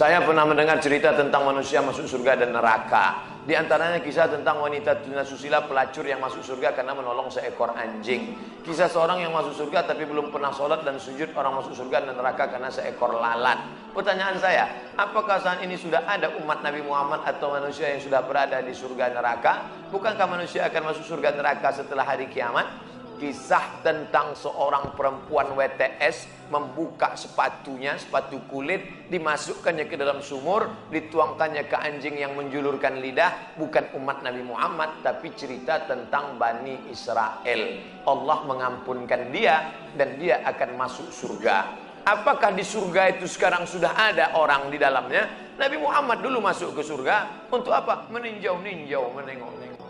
Saya pernah mendengar cerita tentang manusia masuk surga dan neraka. Di antaranya kisah tentang wanita tunasusila pelacur yang masuk surga karena menolong seekor anjing. Kisah seorang yang masuk surga tapi belum pernah sholat dan sujud orang masuk surga dan neraka karena seekor lalat. Pertanyaan saya, apakah saat ini sudah ada umat Nabi Muhammad atau manusia yang sudah berada di surga neraka? Bukankah manusia akan masuk surga neraka setelah hari kiamat? Kisah tentang seorang perempuan WTS membuka sepatunya, sepatu kulit, dimasukkannya ke dalam sumur, dituangkannya ke anjing yang menjulurkan lidah, bukan umat Nabi Muhammad, tapi cerita tentang Bani Israel. Allah mengampunkan dia dan dia akan masuk surga. Apakah di surga itu sekarang sudah ada orang di dalamnya? Nabi Muhammad dulu masuk ke surga untuk apa? Meninjau-ninjau, menengok-nengok.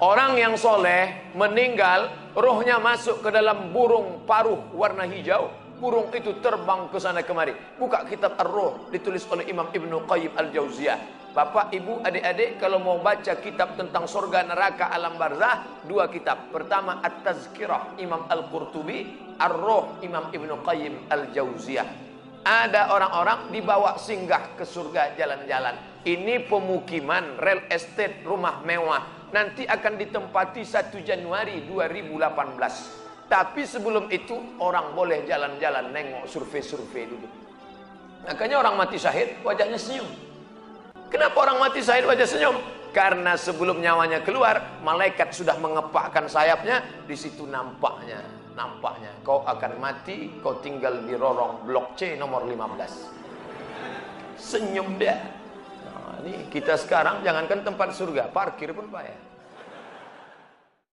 Orang yang soleh meninggal, rohnya masuk ke dalam burung paruh warna hijau. Burung itu terbang ke sana kemari. Buka kitab Ar-Ruh ditulis oleh Imam Ibnu Qayyim Al-Jauziyah. Bapak, Ibu, adik-adik kalau mau baca kitab tentang surga neraka alam barzah, dua kitab. Pertama At-Tazkirah Imam Al-Qurtubi, Ar-Ruh Imam Ibnu Qayyim Al-Jauziyah. Ada orang-orang dibawa singgah ke surga jalan-jalan. Ini pemukiman, real estate, rumah mewah nanti akan ditempati 1 Januari 2018. Tapi sebelum itu orang boleh jalan-jalan nengok survei-survei dulu. Makanya orang mati syahid wajahnya senyum. Kenapa orang mati syahid wajah senyum? Karena sebelum nyawanya keluar, malaikat sudah mengepakkan sayapnya, di situ nampaknya, nampaknya kau akan mati, kau tinggal di rorong blok C nomor 15. Senyum dia. Ini kita sekarang jangankan tempat surga, parkir pun payah.